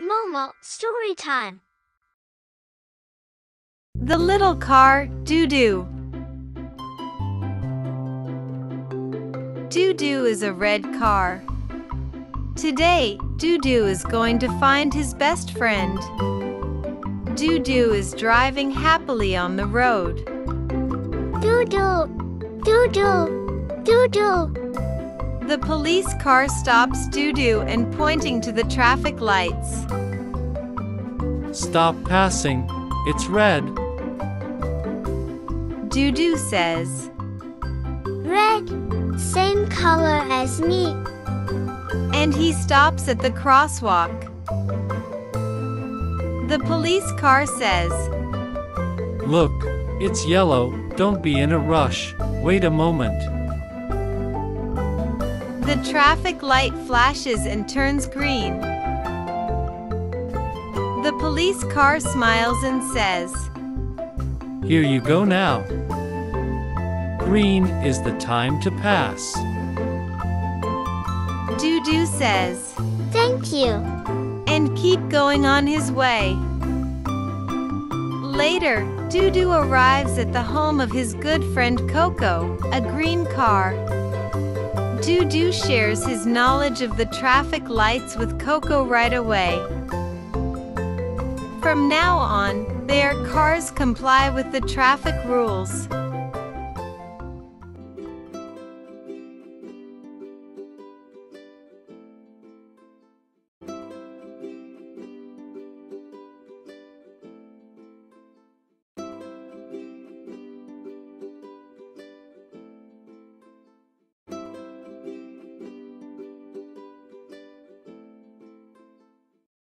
Momo, story time. The little car, Dodo. Doo Doo is a red car. Today, Dodo is going to find his best friend. Dodo is driving happily on the road. Doo doo, doo doo, doo doo. The police car stops Dodo and pointing to the traffic lights. Stop passing. It's red. Dodo says, Red, same color as me. and he stops at the crosswalk. The police car says, Look, it's yellow. Don't be in a rush. Wait a moment. The traffic light flashes and turns green. The police car smiles and says, Here you go now. Green is the time to pass. Dodo says, Thank you. and keep going on his way. Later, Dodo arrives at the home of his good friend Coco, a green car. Doo shares his knowledge of the traffic lights with Coco right away. From now on, their cars comply with the traffic rules.